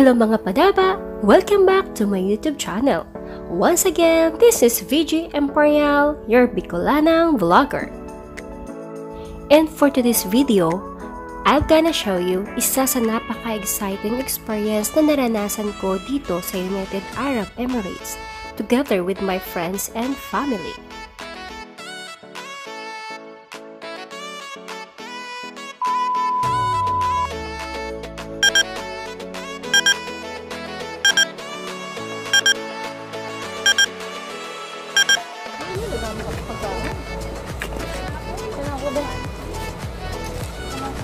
Hello mga padaba! Welcome back to my YouTube channel. Once again, this is VG Imperial, your Bicolanang vlogger. And for today's video, I'm gonna show you isa sa napaka-exciting experience na naranasan ko dito sa United Arab Emirates together with my friends and family.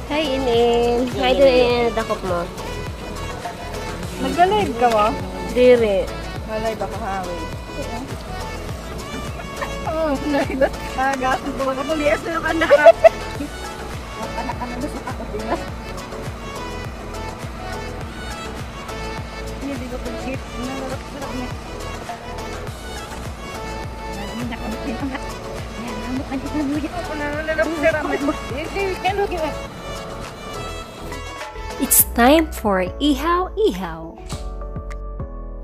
Hi, Inin. Hi, din dakop mo. Nagla-live ka ba? Dire. Malay ba ka hawi? Oo, live. Agas, ito ka kung liyas na yung anak. It's time for Ihaw Ihaw.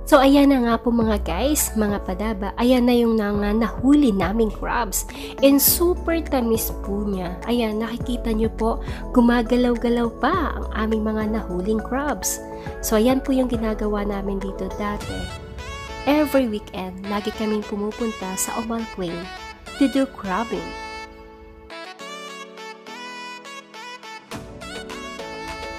So ayan na nga po mga guys, mga padaba, ayan na yung nga nahuli naming crabs. And super tamis po niya. Ayan, nakikita nyo po, gumagalaw-galaw pa ang aming mga nahuling crabs. So ayan po yung ginagawa namin dito dati. Every weekend, lagi kaming pumupunta sa Omal Queen to do crabbing.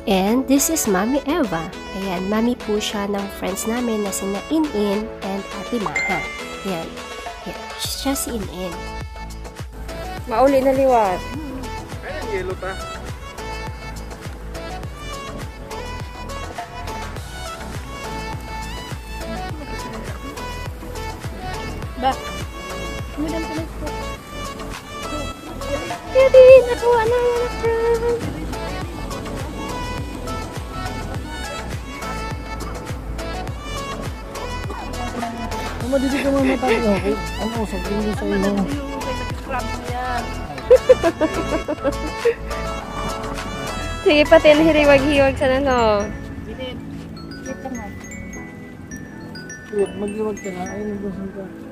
And this is Mami Eva. Ayan, mami po siya ng friends namin na sina In-In and Ate Maha. Ayan. Ayan. Siya si In-In. Mauli na liwat. Ayan, yellow pa. Ba? Mudan ka na nakuha na yung crab. Tama, ka mamatay. Okay. Ano, sabihin mo sa niya. Sige, pati ang hiriwag-hiwag sa ano. Binit. Kita mo. Wait, magliwag ka na. Ayun, nagbasan ka.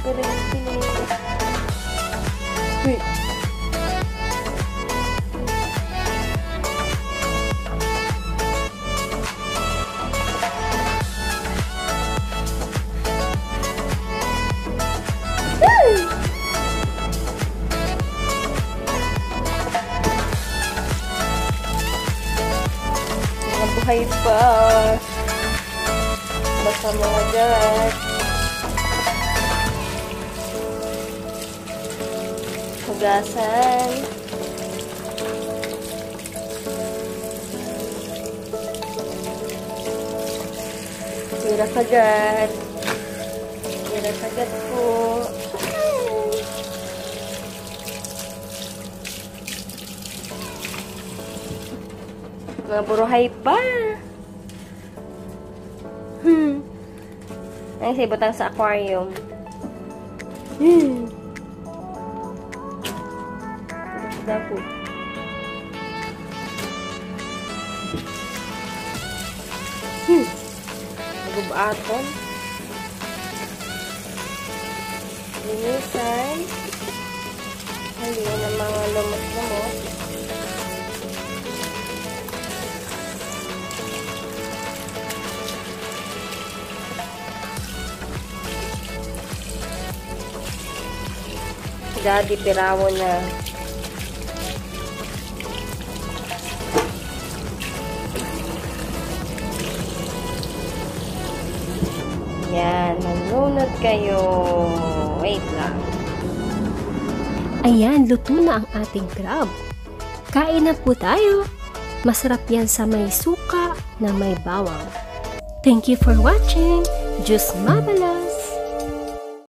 Hindi pa ang piling-piling. Wait. Mga buhay pa. Basta mga dyan. Hugasan. Tira kagat. Tira kagat po. Mga buruhay pa. Hmm. Ay, sa ibutang sa aquarium. Hmm. Ito po. Hmm. Nagubaton. Linisan. Hindi na mga lumot-lumot. Daddy, pirawo na. Yan, nalunod kayo. Wait lang. Ayan, luto na ang ating crab. Kain na po tayo. Masarap yan sa may suka na may bawang. Thank you for watching. Diyos mabalang!